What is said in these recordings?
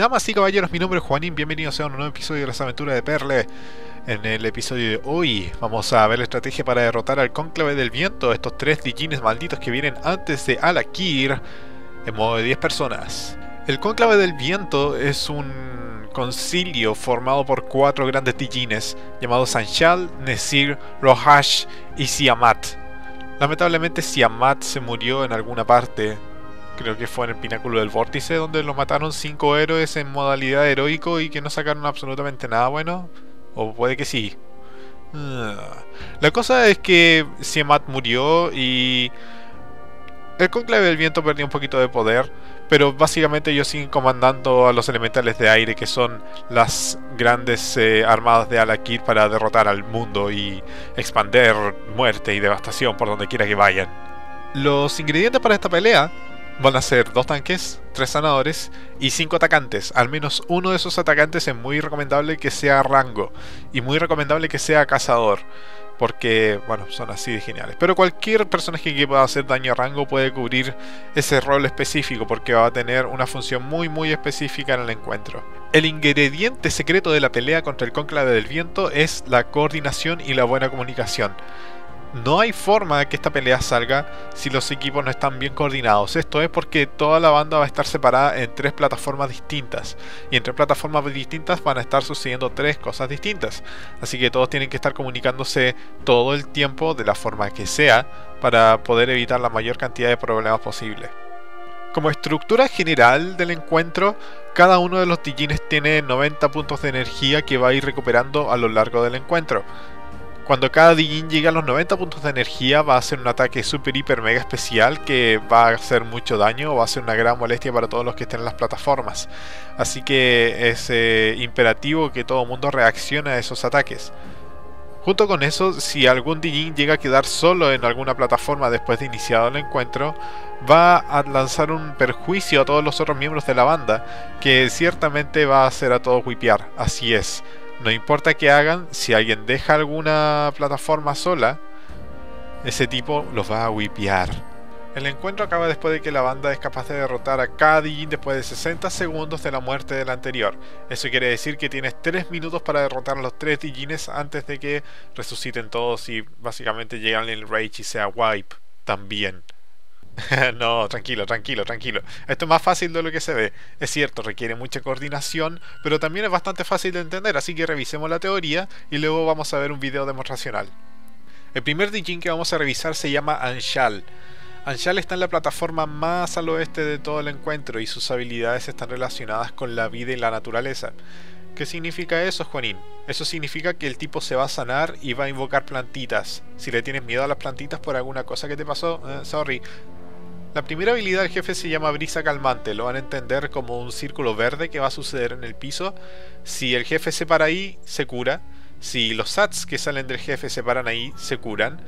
Damas y caballeros, mi nombre es Juanín, bienvenidos a un nuevo episodio de las aventuras de Perle. En el episodio de hoy vamos a ver la estrategia para derrotar al Cónclave del Viento, estos tres Dijines malditos que vienen antes de Alakir, en modo de 10 personas. El Cónclave del Viento es un concilio formado por cuatro grandes Dijines llamados Sanshal, Nesir, Rohash y Siamat. Lamentablemente Siamat se murió en alguna parte creo que fue en el pináculo del vórtice, donde lo mataron cinco héroes en modalidad heroico y que no sacaron absolutamente nada bueno. O puede que sí. Ah. La cosa es que Siamat murió y el conclave del viento perdió un poquito de poder, pero básicamente ellos siguen comandando a los elementales de aire, que son las grandes eh, armadas de Alakir para derrotar al mundo y expander muerte y devastación por donde quiera que vayan. Los ingredientes para esta pelea van a ser dos tanques, tres sanadores y cinco atacantes. Al menos uno de esos atacantes es muy recomendable que sea rango y muy recomendable que sea cazador. Porque, bueno, son así de geniales. Pero cualquier personaje que pueda hacer daño a rango puede cubrir ese rol específico porque va a tener una función muy muy específica en el encuentro. El ingrediente secreto de la pelea contra el cónclave del viento es la coordinación y la buena comunicación. No hay forma de que esta pelea salga si los equipos no están bien coordinados. Esto es porque toda la banda va a estar separada en tres plataformas distintas. Y entre plataformas distintas van a estar sucediendo tres cosas distintas. Así que todos tienen que estar comunicándose todo el tiempo de la forma que sea para poder evitar la mayor cantidad de problemas posible. Como estructura general del encuentro, cada uno de los Dijines tiene 90 puntos de energía que va a ir recuperando a lo largo del encuentro. Cuando cada Dijin llega a los 90 puntos de energía va a hacer un ataque super hiper mega especial que va a hacer mucho daño o va a ser una gran molestia para todos los que estén en las plataformas. Así que es eh, imperativo que todo el mundo reaccione a esos ataques. Junto con eso, si algún Dijin llega a quedar solo en alguna plataforma después de iniciado el encuentro, va a lanzar un perjuicio a todos los otros miembros de la banda, que ciertamente va a hacer a todos wipear. Así es. No importa qué hagan, si alguien deja alguna plataforma sola, ese tipo los va a wipear. El encuentro acaba después de que la banda es capaz de derrotar a Dijin después de 60 segundos de la muerte del anterior. Eso quiere decir que tienes 3 minutos para derrotar a los 3 Dijines antes de que resuciten todos y básicamente llegan el Rage y sea wipe también. no, tranquilo, tranquilo, tranquilo. Esto es más fácil de lo que se ve. Es cierto, requiere mucha coordinación, pero también es bastante fácil de entender, así que revisemos la teoría y luego vamos a ver un video demostracional. El primer Dijin que vamos a revisar se llama Anshal. Anshal está en la plataforma más al oeste de todo el encuentro y sus habilidades están relacionadas con la vida y la naturaleza. ¿Qué significa eso, Juanín? Eso significa que el tipo se va a sanar y va a invocar plantitas. Si le tienes miedo a las plantitas por alguna cosa que te pasó, eh, sorry, la primera habilidad del jefe se llama brisa calmante, lo van a entender como un círculo verde que va a suceder en el piso. Si el jefe se para ahí, se cura. Si los sats que salen del jefe se paran ahí, se curan.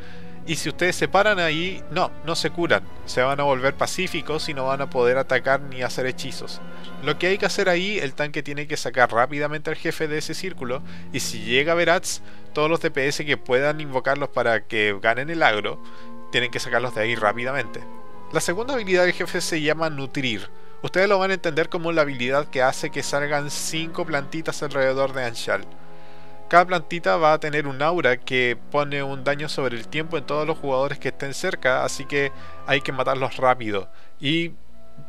Y si ustedes se paran ahí, no, no se curan. Se van a volver pacíficos y no van a poder atacar ni hacer hechizos. Lo que hay que hacer ahí, el tanque tiene que sacar rápidamente al jefe de ese círculo. Y si llega Verats, todos los DPS que puedan invocarlos para que ganen el agro, tienen que sacarlos de ahí rápidamente. La segunda habilidad del jefe se llama Nutrir. Ustedes lo van a entender como la habilidad que hace que salgan 5 plantitas alrededor de Anshal. Cada plantita va a tener un aura que pone un daño sobre el tiempo en todos los jugadores que estén cerca, así que hay que matarlos rápido y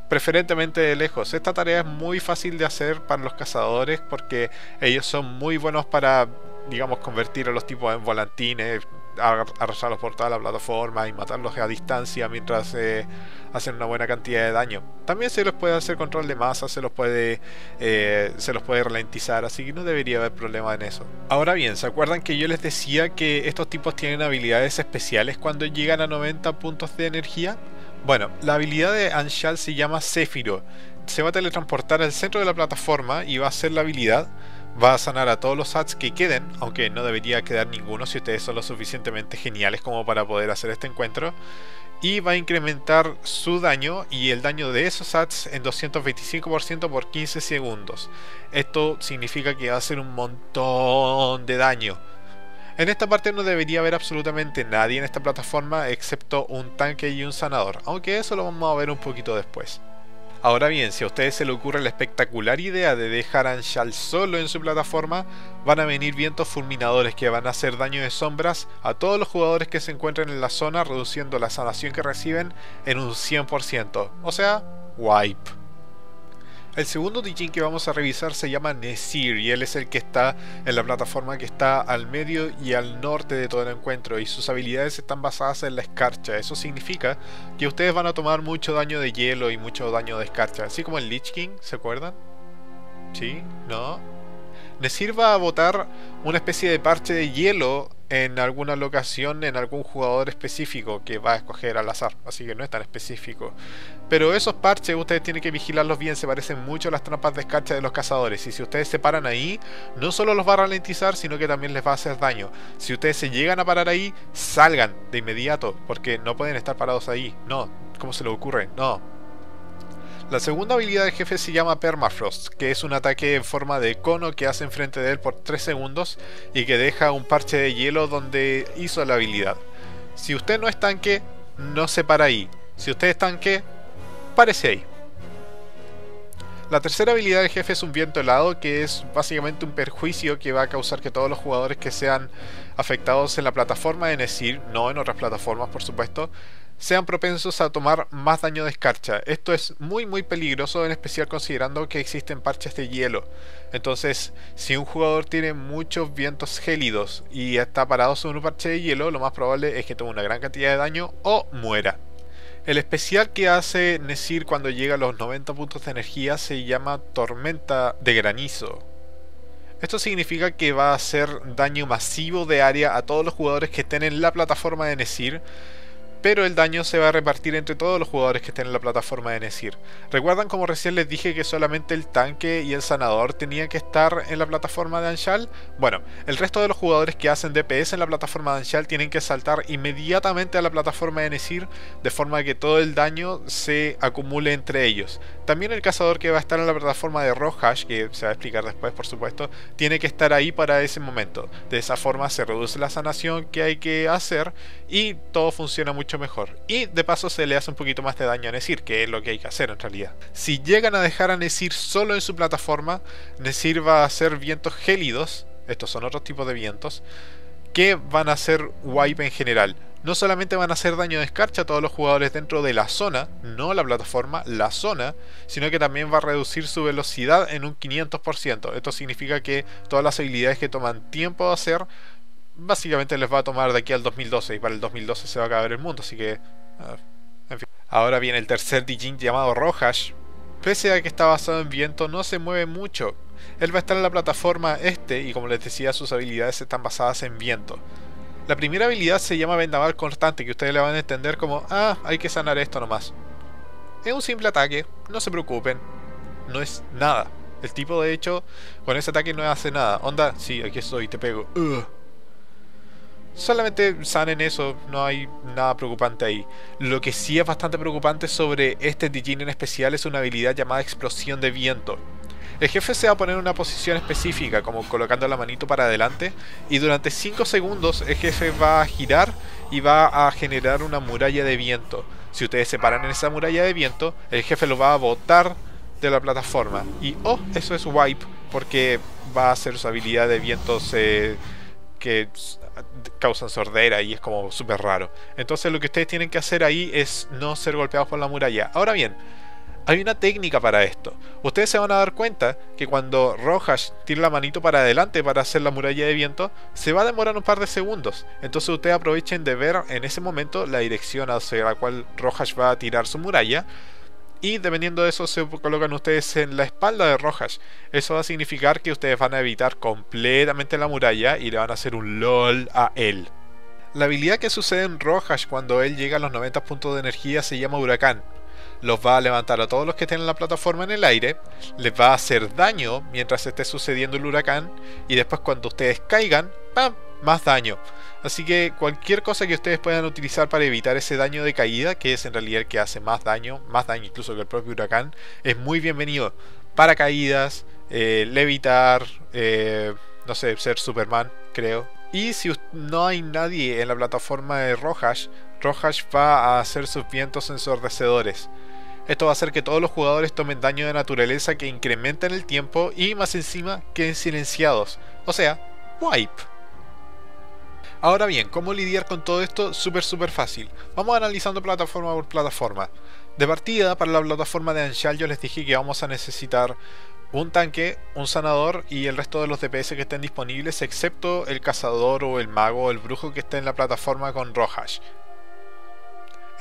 preferentemente de lejos. Esta tarea es muy fácil de hacer para los cazadores porque ellos son muy buenos para, digamos, convertir a los tipos en volantines, arrasarlos por toda la plataforma y matarlos a distancia mientras eh, hacen una buena cantidad de daño. También se los puede hacer control de masa, se los puede eh, se los puede ralentizar, así que no debería haber problema en eso. Ahora bien, ¿se acuerdan que yo les decía que estos tipos tienen habilidades especiales cuando llegan a 90 puntos de energía? Bueno, la habilidad de Anshal se llama Zephyro. Se va a teletransportar al centro de la plataforma y va a hacer la habilidad va a sanar a todos los ads que queden, aunque no debería quedar ninguno si ustedes son lo suficientemente geniales como para poder hacer este encuentro. Y va a incrementar su daño y el daño de esos ads en 225% por 15 segundos. Esto significa que va a hacer un montón de daño. En esta parte no debería haber absolutamente nadie en esta plataforma excepto un tanque y un sanador, aunque eso lo vamos a ver un poquito después. Ahora bien, si a ustedes se le ocurre la espectacular idea de dejar a Anshal solo en su plataforma, van a venir vientos fulminadores que van a hacer daño de sombras a todos los jugadores que se encuentren en la zona, reduciendo la sanación que reciben en un 100%. O sea, wipe. El segundo Dijin que vamos a revisar se llama Nesir y él es el que está en la plataforma que está al medio y al norte de todo el encuentro y sus habilidades están basadas en la escarcha. Eso significa que ustedes van a tomar mucho daño de hielo y mucho daño de escarcha, así como el Lich King, ¿se acuerdan? ¿Sí? ¿No? Nesir va a botar una especie de parche de hielo en alguna locación en algún jugador específico que va a escoger al azar, así que no es tan específico. Pero esos parches ustedes tienen que vigilarlos bien, se parecen mucho a las trampas de escarcha de los cazadores y si ustedes se paran ahí, no solo los va a ralentizar, sino que también les va a hacer daño. Si ustedes se llegan a parar ahí, salgan de inmediato, porque no pueden estar parados ahí. No, ¿cómo se les ocurre? No, la segunda habilidad del jefe se llama Permafrost, que es un ataque en forma de cono que hace enfrente de él por 3 segundos y que deja un parche de hielo donde hizo la habilidad. Si usted no es tanque, no se para ahí. Si usted es tanque, párese ahí. La tercera habilidad del jefe es un viento helado, que es básicamente un perjuicio que va a causar que todos los jugadores que sean afectados en la plataforma de Nesir, no en otras plataformas por supuesto, sean propensos a tomar más daño de escarcha. Esto es muy muy peligroso, en especial considerando que existen parches de hielo. Entonces, si un jugador tiene muchos vientos gélidos y está parado sobre un parche de hielo, lo más probable es que tome una gran cantidad de daño o muera. El especial que hace Nesir cuando llega a los 90 puntos de energía se llama Tormenta de Granizo. Esto significa que va a hacer daño masivo de área a todos los jugadores que estén en la plataforma de Nesir, pero el daño se va a repartir entre todos los jugadores que estén en la plataforma de Nesir. ¿Recuerdan como recién les dije que solamente el tanque y el sanador tenían que estar en la plataforma de Anshal? Bueno, el resto de los jugadores que hacen DPS en la plataforma de Anshal tienen que saltar inmediatamente a la plataforma de Nesir de forma que todo el daño se acumule entre ellos. También el cazador que va a estar en la plataforma de Rohash, que se va a explicar después por supuesto, tiene que estar ahí para ese momento. De esa forma se reduce la sanación que hay que hacer y todo funciona mucho mejor. Y de paso se le hace un poquito más de daño a Nesir, que es lo que hay que hacer en realidad. Si llegan a dejar a Nesir solo en su plataforma, Nesir va a hacer vientos gélidos, estos son otros tipos de vientos, que van a hacer wipe en general. No solamente van a hacer daño de escarcha a todos los jugadores dentro de la zona, no la plataforma, la zona, sino que también va a reducir su velocidad en un 500%. Esto significa que todas las habilidades que toman tiempo de hacer básicamente les va a tomar de aquí al 2012 y para el 2012 se va a acabar el mundo, así que... En fin. Ahora viene el tercer Dijin llamado Rojash. Pese a que está basado en viento, no se mueve mucho. Él va a estar en la plataforma este y como les decía, sus habilidades están basadas en viento. La primera habilidad se llama Vendaval Constante, que ustedes le van a entender como, ah, hay que sanar esto nomás. Es un simple ataque, no se preocupen, no es nada. El tipo de hecho, con ese ataque no hace nada. Onda, sí, aquí estoy, te pego. Solamente sanen eso, no hay nada preocupante ahí. Lo que sí es bastante preocupante sobre este Dijin en especial es una habilidad llamada explosión de viento. El jefe se va a poner en una posición específica, como colocando la manito para adelante, y durante 5 segundos el jefe va a girar y va a generar una muralla de viento. Si ustedes se paran en esa muralla de viento, el jefe lo va a botar de la plataforma. Y oh, eso es wipe, porque va a hacer su habilidad de viento que causan sordera y es como súper raro. Entonces lo que ustedes tienen que hacer ahí es no ser golpeados por la muralla. Ahora bien, hay una técnica para esto. Ustedes se van a dar cuenta que cuando Rojas tira la manito para adelante para hacer la muralla de viento, se va a demorar un par de segundos. Entonces ustedes aprovechen de ver en ese momento la dirección hacia la cual Rojas va a tirar su muralla y dependiendo de eso se colocan ustedes en la espalda de Rojas. Eso va a significar que ustedes van a evitar completamente la muralla y le van a hacer un LOL a él. La habilidad que sucede en Rojas cuando él llega a los 90 puntos de energía se llama Huracán. Los va a levantar a todos los que estén en la plataforma en el aire, les va a hacer daño mientras esté sucediendo el huracán y después cuando ustedes caigan, ¡pam! más daño. Así que cualquier cosa que ustedes puedan utilizar para evitar ese daño de caída, que es en realidad el que hace más daño, más daño incluso que el propio huracán, es muy bienvenido. Paracaídas, eh, levitar, eh, no sé, ser Superman, creo. Y si no hay nadie en la plataforma de Rojas, Rojas va a hacer sus vientos ensordecedores. Esto va a hacer que todos los jugadores tomen daño de naturaleza que incrementa en el tiempo y más encima queden silenciados. O sea, wipe. Ahora bien, ¿cómo lidiar con todo esto? Súper, súper fácil. Vamos analizando plataforma por plataforma. De partida, para la plataforma de Anshal yo les dije que vamos a necesitar un tanque, un sanador y el resto de los DPS que estén disponibles, excepto el cazador o el mago o el brujo que esté en la plataforma con Rojash.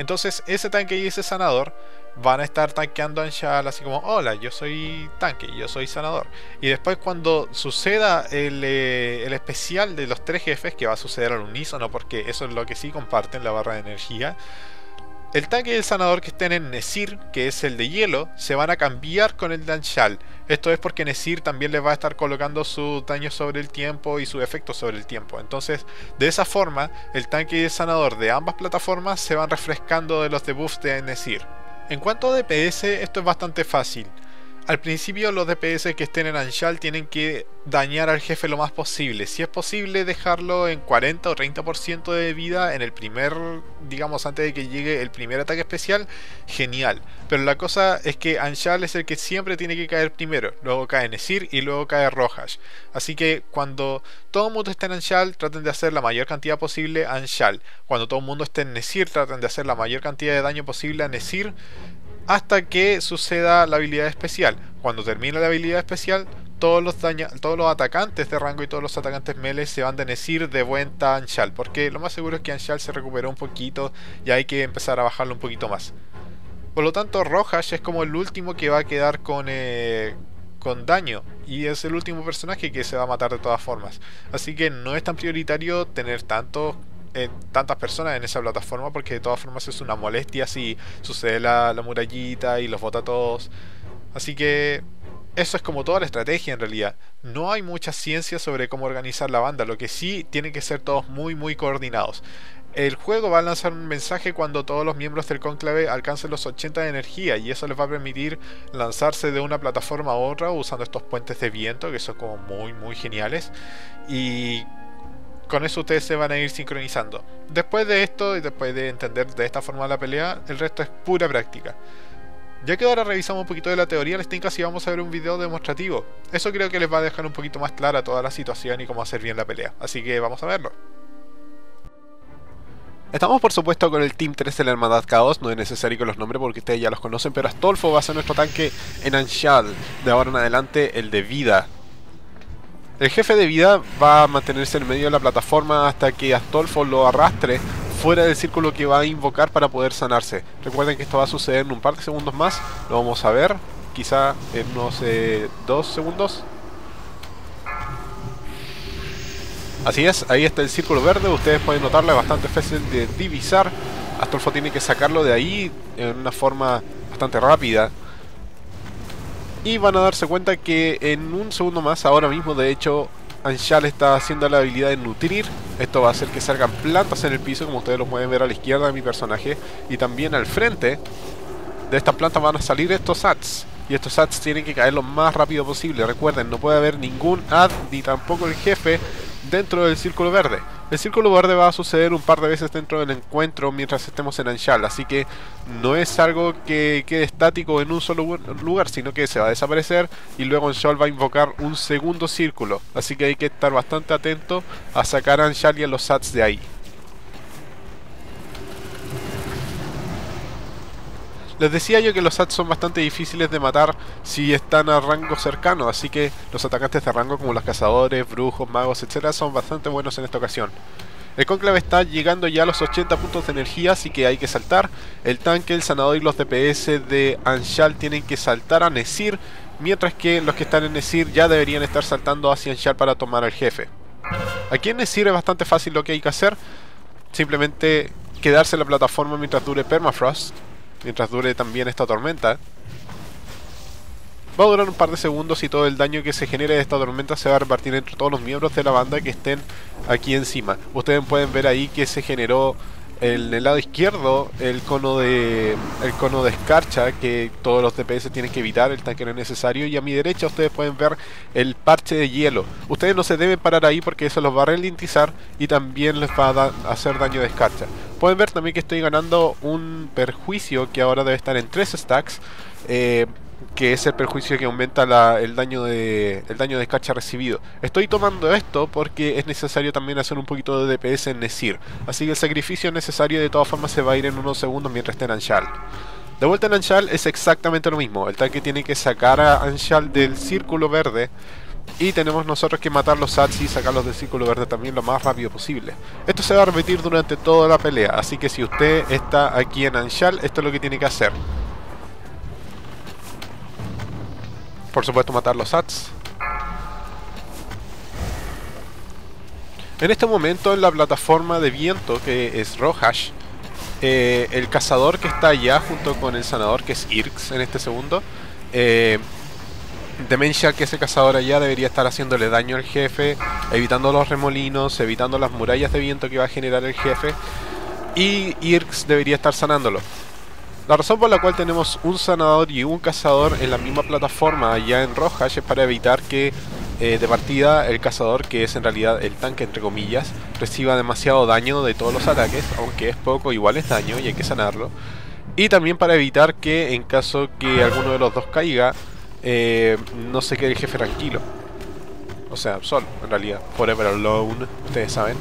Entonces, ese tanque y ese sanador van a estar tanqueando a Anshal así como, hola, yo soy tanque, yo soy sanador. Y después cuando suceda el, eh, el, especial de los tres jefes, que va a suceder al unísono, porque eso es lo que sí comparten la barra de energía, el tanque y el sanador que estén en Nesir, que es el de hielo, se van a cambiar con el de. Esto es porque Nesir también les va a estar colocando su daño sobre el tiempo y su efecto sobre el tiempo. Entonces, de esa forma, el tanque y el sanador de ambas plataformas se van refrescando de los debuffs de Nesir. En cuanto a DPS, esto es bastante fácil. Al principio los DPS que estén en Anshal tienen que dañar al jefe lo más posible. Si es posible dejarlo en 40 o 30% de vida en el primer, digamos, antes de que llegue el primer ataque especial, genial. Pero la cosa es que Anshal es el que siempre tiene que caer primero. Luego cae Nesir y luego cae Rojas. Así que cuando todo el mundo esté en Anshal, traten de hacer la mayor cantidad posible a Anshal. Cuando todo el mundo esté en Nesir, traten de hacer la mayor cantidad de daño posible a Nesir hasta que suceda la habilidad especial. Cuando termine la habilidad especial, todos los, todos los atacantes de rango y todos los atacantes melee se van a decir de vuelta a Anshal, porque lo más seguro es que Anshal se recuperó un poquito y hay que empezar a bajarlo un poquito más. Por lo tanto, Rojas es como el último que va a quedar con, eh, con daño y es el último personaje que se va a matar de todas formas. Así que no es tan prioritario tener tantos tantas personas en esa plataforma porque de todas formas es una molestia si sucede la, la murallita y los bota todos. Así que eso es como toda la estrategia en realidad. No hay mucha ciencia sobre cómo organizar la banda, lo que sí tiene que ser todos muy muy coordinados. El juego va a lanzar un mensaje cuando todos los miembros del conclave alcancen los 80 de energía y eso les va a permitir lanzarse de una plataforma a otra usando estos puentes de viento que son como muy muy geniales y con eso ustedes se van a ir sincronizando. Después de esto y después de entender de esta forma la pelea, el resto es pura práctica. Ya que ahora revisamos un poquito de la teoría, les tengo así vamos a ver un video demostrativo. Eso creo que les va a dejar un poquito más clara toda la situación y cómo hacer bien la pelea. Así que vamos a verlo. Estamos por supuesto con el Team 3 de la Hermandad Caos, no es necesario que los nombre porque ustedes ya los conocen, pero Astolfo va a ser nuestro tanque en Anshal, de ahora en adelante el de vida el jefe de vida va a mantenerse en medio de la plataforma hasta que Astolfo lo arrastre fuera del círculo que va a invocar para poder sanarse. Recuerden que esto va a suceder en un par de segundos más. Lo vamos a ver, quizá en unos eh, dos segundos. Así es, ahí está el círculo verde. Ustedes pueden notarlo, es bastante fácil de divisar. Astolfo tiene que sacarlo de ahí en una forma bastante rápida y van a darse cuenta que en un segundo más, ahora mismo de hecho, Anshal está haciendo la habilidad de nutrir. Esto va a hacer que salgan plantas en el piso, como ustedes lo pueden ver a la izquierda de mi personaje. Y también al frente de estas plantas van a salir estos ads. Y estos ads tienen que caer lo más rápido posible. Recuerden, no puede haber ningún ad ni tampoco el jefe dentro del círculo verde. El círculo verde va a suceder un par de veces dentro del encuentro mientras estemos en Anshal, así que no es algo que quede estático en un solo lugar, sino que se va a desaparecer y luego Anshal va a invocar un segundo círculo, así que hay que estar bastante atento a sacar a Anshal y a los sats de ahí. Les decía yo que los sats son bastante difíciles de matar si están a rango cercano, así que los atacantes de rango como los cazadores, brujos, magos, etc. son bastante buenos en esta ocasión. El conclave está llegando ya a los 80 puntos de energía, así que hay que saltar. El tanque, el sanador y los DPS de Anshal tienen que saltar a Nesir, mientras que los que están en Nesir ya deberían estar saltando hacia Anshal para tomar al jefe. Aquí en Nesir es bastante fácil lo que hay que hacer, simplemente quedarse en la plataforma mientras dure Permafrost mientras dure también esta tormenta. Va a durar un par de segundos y todo el daño que se genere de esta tormenta se va a repartir entre todos los miembros de la banda que estén aquí encima. Ustedes pueden ver ahí que se generó en el lado izquierdo el cono de el cono de escarcha que todos los DPS tienen que evitar, el tanque no es necesario y a mi derecha ustedes pueden ver el parche de hielo. Ustedes no se deben parar ahí porque eso los va a ralentizar y también les va a hacer daño de escarcha. Pueden ver también que estoy ganando un perjuicio que ahora debe estar en 3 stacks. Eh, que es el perjuicio que aumenta el daño de el daño de escarcha recibido. Estoy tomando esto porque es necesario también hacer un poquito de DPS en Nesir. Así que el sacrificio necesario de todas formas se va a ir en unos segundos mientras esté en Anshal. De vuelta en Anshal es exactamente lo mismo. El tanque tiene que sacar a Anshal del círculo verde y tenemos nosotros que matar los sats y sacarlos del círculo verde también lo más rápido posible. Esto se va a repetir durante toda la pelea, así que si usted está aquí en Anshal, esto es lo que tiene que hacer. Por supuesto matar los sats. En este momento en la plataforma de viento que es Rojash, eh, el cazador que está allá junto con el sanador que es Irx en este segundo, eh, Dementia, que ese cazador allá debería estar haciéndole daño al jefe, evitando los remolinos, evitando las murallas de viento que va a generar el jefe. Y Irx debería estar sanándolo. La razón por la cual tenemos un sanador y un cazador en la misma plataforma allá en Rojas es para evitar que eh, de partida el cazador, que es en realidad el tanque entre comillas, reciba demasiado daño de todos los ataques, aunque es poco, igual es daño y hay que sanarlo. Y también para evitar que en caso que alguno de los dos caiga, eh, no se quede el jefe tranquilo. O sea, solo, en realidad. Forever alone, ustedes saben.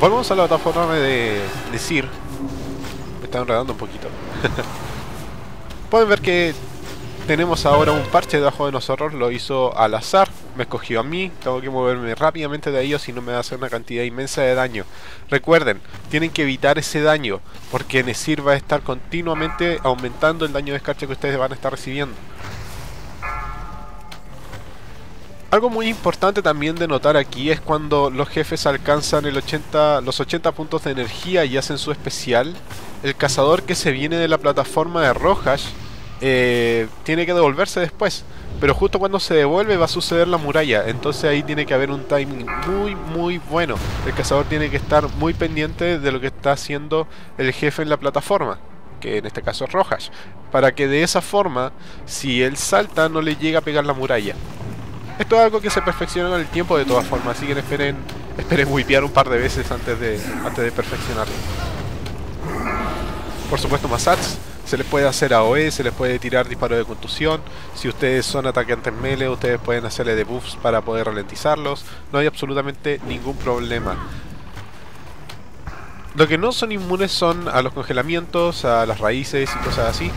Volvemos a la plataforma de, de Sir. Me está enredando un poquito. Pueden ver que tenemos ahora un parche debajo de nosotros, lo hizo al azar, me escogió a mí, tengo que moverme rápidamente de ahí o si no me va a hacer una cantidad inmensa de daño. Recuerden, tienen que evitar ese daño, porque Nesir va a estar continuamente aumentando el daño de escarcha que ustedes van a estar recibiendo. Algo muy importante también de notar aquí es cuando los jefes alcanzan el 80, los 80 puntos de energía y hacen su especial. El cazador que se viene de la plataforma de Rojas eh, tiene que devolverse después. Pero justo cuando se devuelve va a suceder la muralla. Entonces ahí tiene que haber un timing muy muy bueno. El cazador tiene que estar muy pendiente de lo que está haciendo el jefe en la plataforma. Que en este caso es Rojas. Para que de esa forma, si él salta, no le llegue a pegar la muralla. Esto es algo que se perfecciona en el tiempo de todas formas, así que esperen, esperen wipear un par de veces antes de, antes de perfeccionarlo. Por supuesto más se les puede hacer AOE, se les puede tirar disparo de contusión. Si ustedes son atacantes melee, ustedes pueden hacerle debuffs para poder ralentizarlos. No hay absolutamente ningún problema. Lo que no son inmunes son a los congelamientos, a las raíces y cosas así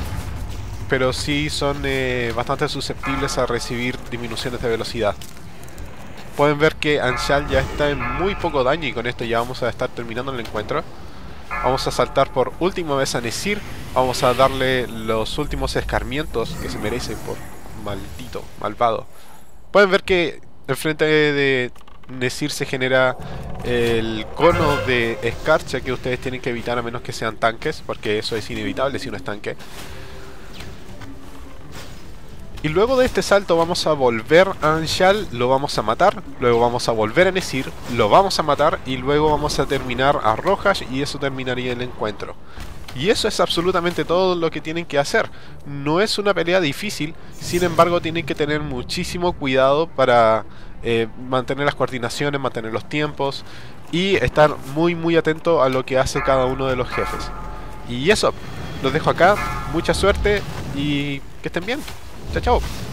pero sí son eh, bastante susceptibles a recibir disminuciones de velocidad. Pueden ver que Anshal ya está en muy poco daño y con esto ya vamos a estar terminando el encuentro. Vamos a saltar por última vez a Nesir. Vamos a darle los últimos escarmientos que se merecen por maldito, malvado. Pueden ver que enfrente de Nesir se genera el cono de escarcha que ustedes tienen que evitar a menos que sean tanques, porque eso es inevitable si uno es tanque. Y luego de este salto vamos a volver a Anshal, lo vamos a matar, luego vamos a volver a Nesir, lo vamos a matar y luego vamos a terminar a Rojas y eso terminaría el encuentro. Y eso es absolutamente todo lo que tienen que hacer. No es una pelea difícil, sin embargo tienen que tener muchísimo cuidado para eh, mantener las coordinaciones, mantener los tiempos y estar muy muy atento a lo que hace cada uno de los jefes. Y eso, los dejo acá, mucha suerte y que estén bien. Chao, chao.